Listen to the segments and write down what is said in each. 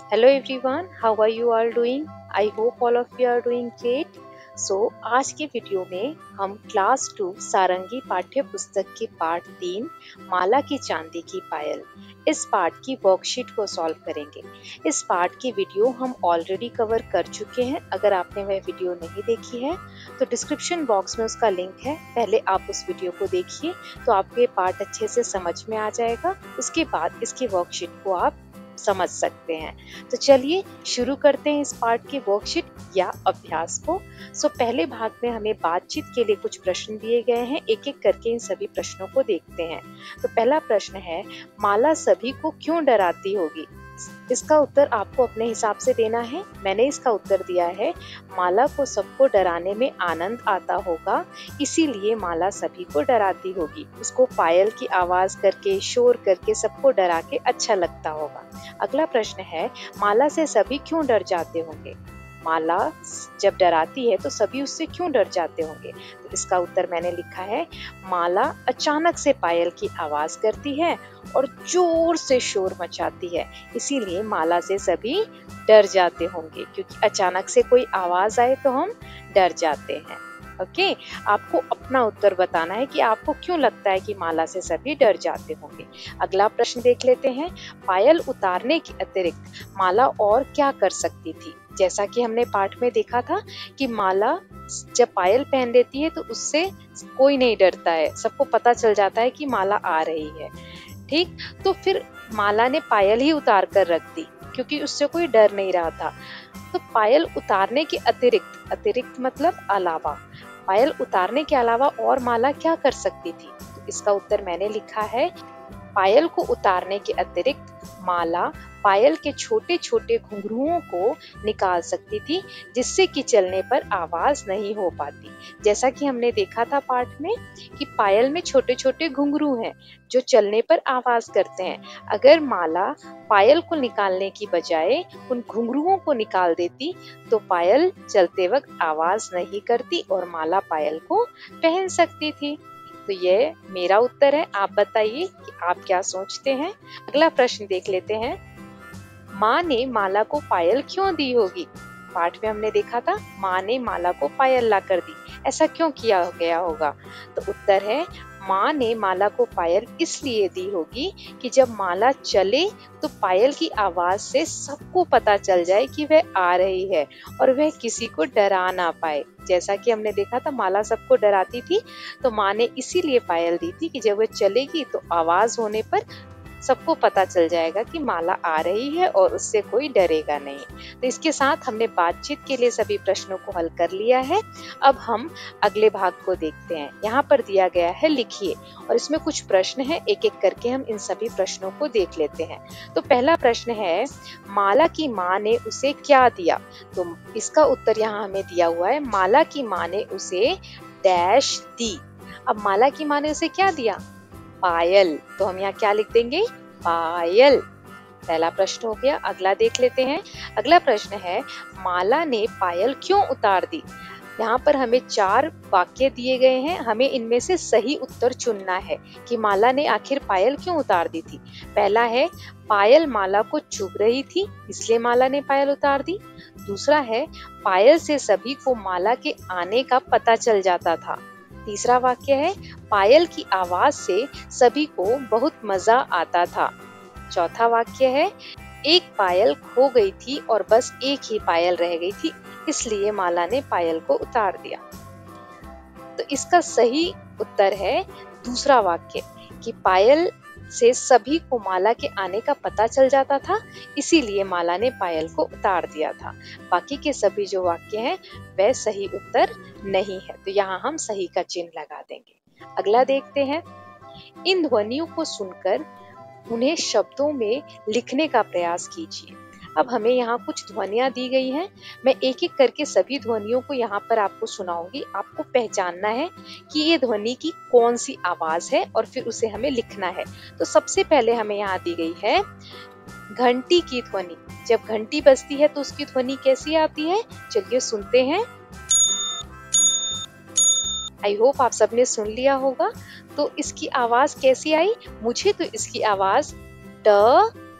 Hello everyone, how are you all doing? I hope all of you are doing great. सो आज के video में हम class to सारंगी पाठ्य पुस्तक के पाठ तीन माला की चांदी की पायल इस पाठ की वर्कशीट को सॉल्व करेंगे। इस पाठ की वीडियो हम ऑलरेडी कवर कर चुके हैं। अगर आपने वह वीडियो नहीं देखी है तो डिस्क्रिप्शन बॉक्स में उसका लिंक है। पहले आप उस वीडियो को देखिए तो आपको ये पाठ अच्छे से समझ में आ जाएगा। उसके बाद इसकी वर्कशीट को आप समझ सकते हैं। तो चलिए शुरू करते हैं इस पार्ट के वर्कशीट या अभ्यास को। सो पहले भाग में हमें बातचीत के लिए कुछ प्रश्न दिए गए हैं। एक एक करके इन सभी प्रश्नों को देखते हैं। तो पहला प्रश्न है, माला सभी को क्यों डराती होगी? इसका उत्तर आपको अपने हिसाब से देना है। मैंने इसका उत्तर दिया है, माला को सबको डराने में आनंद आता होगा, इसीलिए माला सभी को डराती होगी। उसको पायल की आवाज़ करके, शोर करके सबको डरा के अच्छा लगता होगा। अगला प्रश्न है, माला से सभी क्यों डर जाते होंगे? माला जब डराती है तो सभी उससे क्यों डर जाते होंगे? तो इसका उत्तर मैंने लिखा है, माला अचानक से पायल की आवाज़ करती है और ज़ोर से शोर मचाती है। इसीलिए माला से सभी डर जाते होंगे, क्योंकि अचानक से कोई आवाज़ आए तो हम डर जाते हैं। ओके? आपको अपना उत्तर बताना है कि आपको क्यों लगता है कि माला से सभी डर जाते होंगे? अगला प्रश्न देख लेते हैं। पायल उतारने के अतिरिक्त माला और क्या कर सकती थी? जैसा कि हमने पाठ में देखा था कि माला जब पायल पहन लेती है तो उससे कोई नहीं डरता है। सबको पता चल जाता है कि माला आ रही है। ठीक? तो फिर माला ने पायल ही उतार कर रख दी, क्योंकि उससे कोई डर नहीं रहा था। तो पायल उतारने के अतिरिक्त अतिरिक्त मतलब अलावा, पायल उतारने के अलावा और माला क्या कर सकती थी? तो इसका उत्तर मैंने लिखा है पायल को उतारने के अतिरिक्त माला पायल के छोटे छोटे घुंघरुओं को निकाल सकती थी, जिससे कि चलने पर आवाज़ नहीं हो पाती। जैसा कि हमने देखा था पाठ में कि पायल में छोटे छोटे घुंघरू हैं, जो चलने पर आवाज़ करते हैं। अगर माला पायल को निकालने की बजाय उन घुंघरुओं को निकाल देती तो पायल चलते वक्त आवाज़ नहीं करती और माला पायल को पहन सकती थी। तो ये मेरा उत्तर है। आप बताइए कि आप क्या सोचते हैं? अगला प्रश्न देख लेते हैं। माँ ने माला को पायल क्यों दी होगी? पाठ में हमने देखा था, माँ ने माला को पायल ला कर दी। ऐसा क्यों किया गया होगा? तो उत्तर है, माँ ने माला को पायल इसलिए दी होगी कि जब माला चले तो पायल की आवाज़ से सबको पता चल जाए कि वह आ रही है और वह किसी को डरा ना पाए। जैसा कि हमने देखा था, माला सबको डराती थी तो माँ ने इसीलिए पायल दी थी कि जब वह चलेगी तो आवाज़ होने पर सबको पता चल जाएगा कि माला आ रही है और उससे कोई डरेगा नहीं। तो इसके साथ हमने बातचीत के लिए सभी प्रश्नों को हल कर लिया है। अब हम अगले भाग को देखते हैं। यहाँ पर दिया गया है लिखिए और इसमें कुछ प्रश्न है एक एक करके हम इन सभी प्रश्नों को देख लेते हैं। तो पहला प्रश्न है, माला की माँ ने उसे क्या दिया? तो इसका उत्तर यहाँ हमें दिया हुआ है, माला की माँ ने उसे डैश दी। अब माला की माँ ने उसे क्या दिया? पायल। तो हम यहाँ क्या लिख देंगे? पायल। पहला प्रश्न हो गया, अगला देख लेते हैं। अगला प्रश्न है, माला ने पायल क्यों उतार दी? यहाँ पर हमें चार वाक्य दिए गए हैं। हमें इनमें से सही उत्तर चुनना है कि माला ने आखिर पायल क्यों उतार दी थी? पहला है, पायल माला को चुभ रही थी, इसलिए माला ने पायल उतार दी। दूसरा है, पायल से सभी को माला के आने का पता चल जाता था। तीसरा वाक्य है, पायल की आवाज़ से सभी को बहुत मज़ा आता था। चौथा वाक्य है, एक पायल खो गई थी और बस एक ही पायल रह गई थी, इसलिए माला ने पायल को उतार दिया। तो इसका सही उत्तर है, दूसरा वाक्य, कि पायल से सभी को माला के आने का पता चल जाता था, इसीलिए माला ने पायल को उतार दिया था। बाकी के सभी जो वाक्य हैं, वह सही उत्तर नहीं है तो यहाँ हम सही का चिन्ह लगा देंगे। अगला देखते हैं। इन ध्वनियों को सुनकर उन्हें शब्दों में लिखने का प्रयास कीजिए। अब हमें यहाँ कुछ ध्वनिया दी गई हैं। मैं एक एक करके सभी ध्वनियों को यहाँ पर आपको सुनाऊँगी। आपको पहचानना है कि ये ध्वनि की कौन सी आवाज़ है और फिर उसे हमें लिखना है। तो सबसे पहले हमें यहाँ दी गई है घंटी की ध्वनि। जब घंटी बजती है तो उसकी ध्वनि कैसी आती है? चलिए सुनते हैं। आई होप आप सबने सुन लिया होगा। तो इसकी आवाज़ कैसी आई? मुझे तो इसकी आवाज़ ट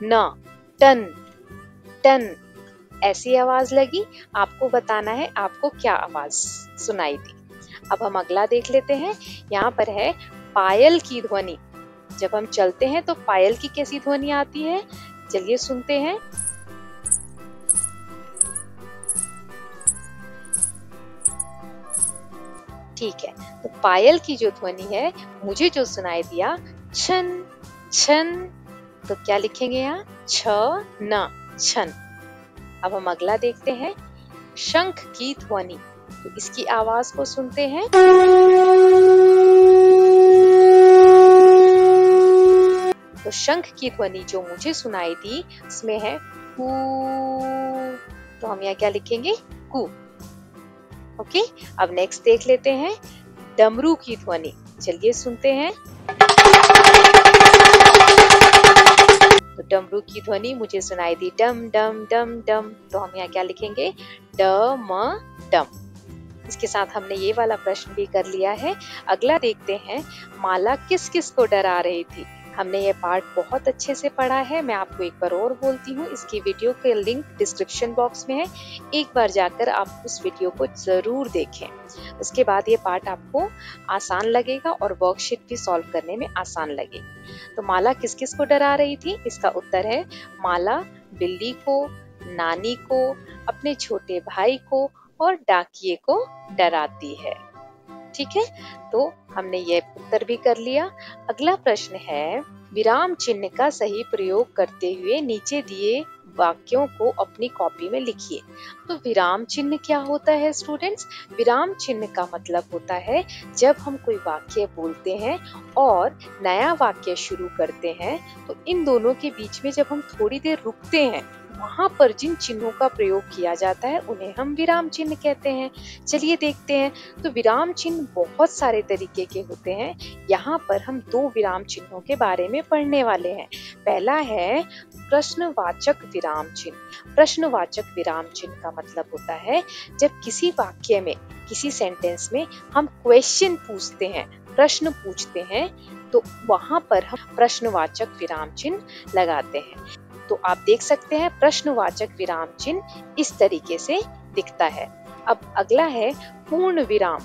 न, टन। टन ऐसी आवाज़ लगी, आपको बताना है आपको क्या आवाज़ सुनाई दी। अब हम अगला देख लेते हैं, यहाँ पर है पायल की ध्वनि। जब हम चलते हैं तो पायल की कैसी ध्वनि आती है? चलिए सुनते हैं। ठीक है तो पायल की जो ध्वनि है, मुझे जो सुनाई दिया, छन छन तो क्या लिखेंगे यहाँ? छ, न। छन अब हम अगला देखते हैं, शंख की ध्वनि। तो इसकी आवाज़ को सुनते हैं। तो शंख की ध्वनि जो मुझे सुनाई दी, उसमें है कू। तो हम यहाँ क्या लिखेंगे? कू। ओके, अब नेक्स्ट देख लेते हैं, डमरू की ध्वनि। चलिए सुनते हैं। डमरू की ध्वनि मुझे सुनाई दी। डम डम डम डम। तो हम यहाँ क्या लिखेंगे? ड म डम इसके साथ हमने ये वाला प्रश्न भी कर लिया है। अगला देखते हैं, माला किस किस को डरा रही थी? हमने ये पार्ट बहुत अच्छे से पढ़ा है। मैं आपको एक बार और बोलती हूँ, इसकी वीडियो के लिंक डिस्क्रिप्शन बॉक्स में है। एक बार जाकर आप उस वीडियो को ज़रूर देखें। उसके बाद ये पार्ट आपको आसान लगेगा और वर्कशीट भी सॉल्व करने में आसान लगेगी। तो माला किस किस को डरा रही थी? इसका उत्तर है, माला बिल्ली को, नानी को, अपने छोटे भाई को और डाकिए को डराती है। ठीक है? तो हमने ये उत्तर भी कर लिया। अगला प्रश्न है, विराम चिन्ह का सही प्रयोग करते हुए नीचे दिए वाक्यों को अपनी कॉपी में लिखिए। तो विराम चिन्ह क्या होता है स्टूडेंट्स विराम चिन्ह का मतलब होता है, जब हम कोई वाक्य बोलते हैं और नया वाक्य शुरू करते हैं तो इन दोनों के बीच में जब हम थोड़ी देर रुकते हैं, वहाँ पर जिन चिन्हों का प्रयोग किया जाता है, उन्हें हम विराम चिन्ह कहते हैं। चलिए देखते हैं। तो विराम चिन्ह बहुत सारे तरीके के होते हैं। यहाँ पर हम दो विराम चिन्हों के बारे में पढ़ने वाले हैं। पहला है प्रश्नवाचक विराम चिन्ह। प्रश्नवाचक विराम चिन्ह का मतलब होता है, जब किसी वाक्य में, किसी सेंटेंस में हम क्वेश्चन पूछते हैं, प्रश्न पूछते हैं तो वहाँ पर हम प्रश्नवाचक विराम चिन्ह लगाते हैं। तो आप देख सकते हैं, प्रश्नवाचक विराम चिन्ह इस तरीके से दिखता है। अब अगला है, पूर्ण विराम।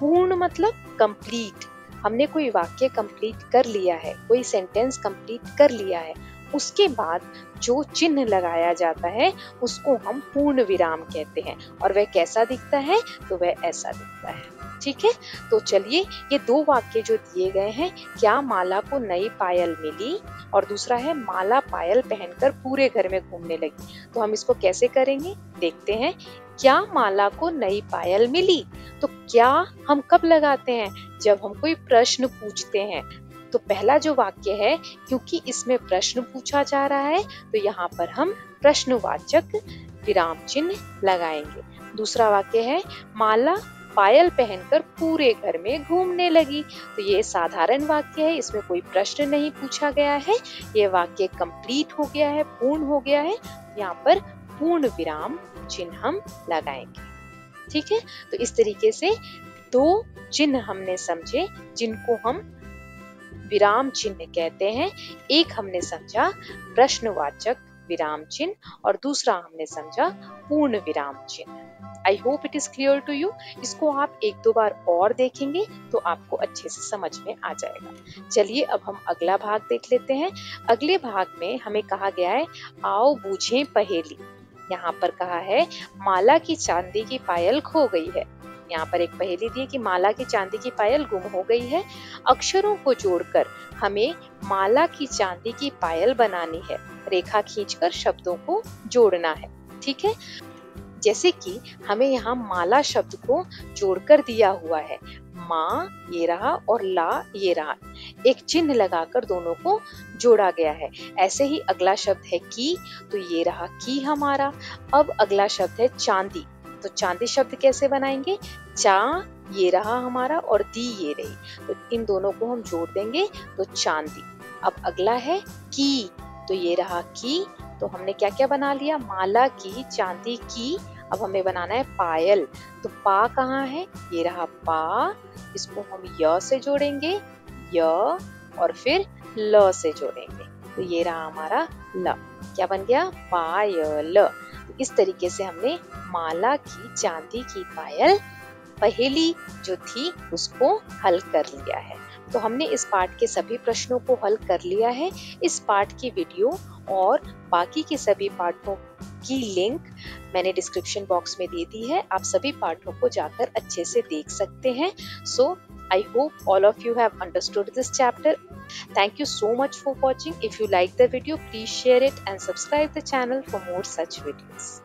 पूर्ण मतलब कंप्लीट हमने कोई वाक्य कंप्लीट कर लिया है, कोई सेंटेंस कंप्लीट कर लिया है उसके बाद जो चिन्ह लगाया जाता है, उसको हम पूर्ण विराम कहते हैं। और वह कैसा दिखता है तो वह ऐसा दिखता है। ठीक है? तो चलिए, ये दो वाक्य जो दिए गए हैं, क्या माला को नई पायल मिली? और दूसरा है, माला पायल पहनकर पूरे घर में घूमने लगी। तो हम इसको कैसे करेंगे? देखते हैं। क्या माला को नई पायल मिली? तो क्या हम कब लगाते हैं? जब हम कोई प्रश्न पूछते हैं तो पहला जो वाक्य है, क्योंकि इसमें प्रश्न पूछा जा रहा है तो यहाँ पर हम प्रश्नवाचक विराम चिन्ह लगाएँगे। दूसरा वाक्य है, माला पायल पहनकर पूरे घर में घूमने लगी। तो ये साधारण वाक्य है, इसमें कोई प्रश्न नहीं पूछा गया है। ये वाक्य कंप्लीट हो गया है, पूर्ण हो गया है। यहाँ पर पूर्ण विराम चिन्ह हम लगाएँगे। ठीक है? तो इस तरीके से दो चिन्ह हमने समझे, जिनको हम विराम चिन्ह कहते हैं। एक हमने समझा, प्रश्नवाचक विराम चिन्ह और दूसरा हमने समझा, पूर्ण विराम चिन्ह। I hope it is clear to you इसको आप एक दो बार और देखेंगे तो आपको अच्छे से समझ में आ जाएगा। चलिए अब हम अगला भाग देख लेते हैं। अगले भाग में हमें कहा गया है, आओ बूझे पहेली। यहाँ पर कहा है, माला की चांदी की पायल खो गई है। यहाँ पर एक पहेली दी कि माला की चांदी की पायल गुम हो गई है। अक्षरों को जोड़कर हमें माला की चांदी की पायल बनानी है। रेखा खींचकर शब्दों को जोड़ना है, ठीक है? जैसे कि हमें यहाँ माला शब्द को जोड़कर दिया हुआ है। माँ, ये रहा और ला, ये रहा। एक चिन्ह लगाकर दोनों को जोड़ा गया है। ऐसे ही अगला शब्द है की तो ये रहा की हमारा। अब अगला शब्द है चांदी। तो चांदी शब्द कैसे बनाएँगे? चा, ये रहा हमारा और दी, ये रही। तो इन दोनों को हम जोड़ देंगे तो चांदी। अब अगला है की तो ये रहा की तो हमने क्या क्या बना लिया? माला की, चांदी की, अब हमें बनाना है पायल। तो पा कहाँ है? ये रहा पा, इसको हम य से जोड़ेंगे, य, और फिर ल से जोड़ेंगे। तो ये रहा हमारा ल। क्या बन गया? पायल। इस तरीके से हमने माला की चांदी की पायल पहेली जो थी, उसको हल कर लिया है। तो हमने इस पाठ के सभी प्रश्नों को हल कर लिया है। इस पाठ की वीडियो और बाकी के सभी पाठों की लिंक मैंने डिस्क्रिप्शन बॉक्स में दे दी है। आप सभी पाठों को जाकर अच्छे से देख सकते हैं। So I hope all of you have understood this chapter thank you so much for watching if you like the video please share it and subscribe the channel for more such videos